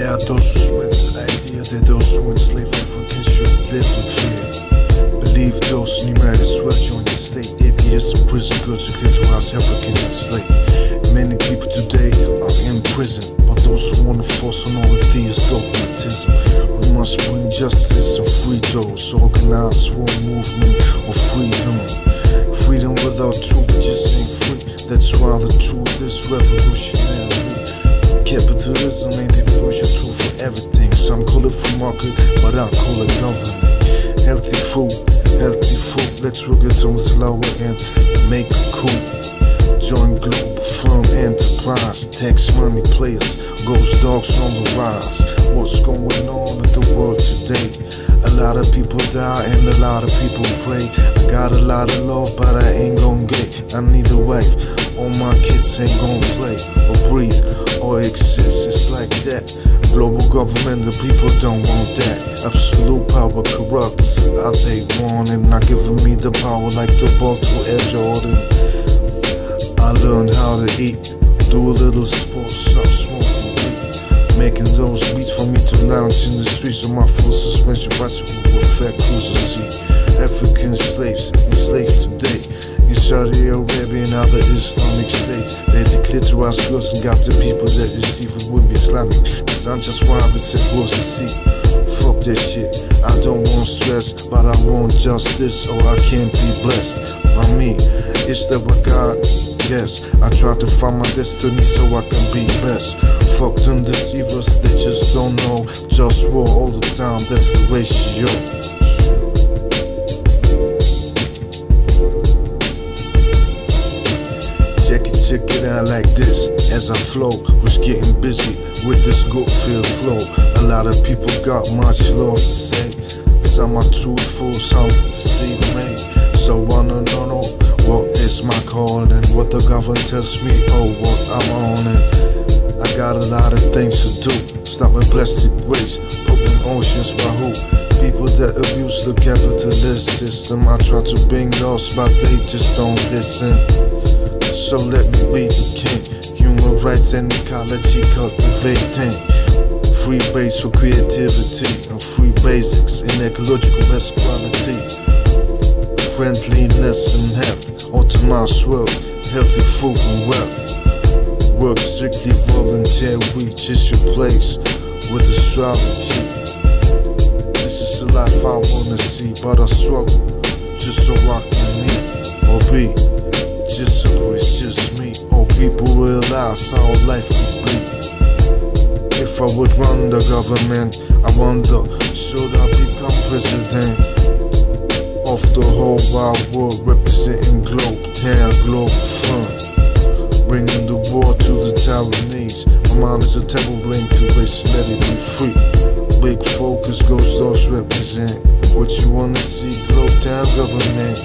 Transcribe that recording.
fear that those who enslave Africans should live in fear. Believe those in the United States join the state. Atheists in prison, who claim to house Africans enslaved. Many people today are in prison, but those who want to force on all atheist dogmatism. We must bring justice and free those. Organize one movement of freedom. Freedom without truth just ain't free. That's why the truth is revolutionary. Capitalism ain't the crucial tool for everything. Some call it free market, but I call it government. Healthy food, healthy food. Let's work it on slower and make it cool. Join Globalfirm enterprise. Tax money players, GhostDogz on the rise. What's going on in the world today? A lot of people die and a lot of people pray. I got a lot of love, but I ain't gon' get. I need a wife. All my kids ain't gon' play or breathe or exist. It's like that. Global government, the people don't want that. Absolute power corrupts. How they want it, not giving me the power like the ball to Air Jordan. I learned how to eat, do a little sports, stop smoking weed. Making those beats for me to lounge in the streets on my full suspension bicycle with fat cruiser seat. African slaves enslaved today Saudi Arabia and other Islamic states. They declare to us girls and got the people that deceive it wouldn't be Islamic. Cause I'm just why I said was to see. Fuck that shit. I don't want stress, but I want justice, or I can't be blessed by me. It's the what God guess. I try to find my destiny so I can be best. Fuck them deceivers, they just don't know. Just war all the time, that's the ratio. Out like this as I flow. Was getting busy with this good feel flow. A lot of people got much love to say. Some are truthful, some deceive me. So wanna know oh, what is my calling? What the government tells me, oh what I'm on it. I got a lot of things to do. Stop my plastic waste, put in oceans by who? People that abuse the capitalist system. I try to bring laws, but they just don't listen. So let me be the king. Human rights and ecology cultivating. Free base for creativity and free basics in ecological masculinity. Friendliness and health, optimized world, healthy food and wealth. Work strictly volunteer, reach is your place with astrology. This is the life I wanna see, but I struggle just so I can eat or be. Just so it's just me, All people realize how life could be. If I would run the government, I wonder, should I become president of the whole wide world, representing Globe Town, Globe Front, bringing the war to the Taiwanese. My mind is a temple bring to race, let it be free. Big focus, ghost those represent what you wanna see. Globe Town government,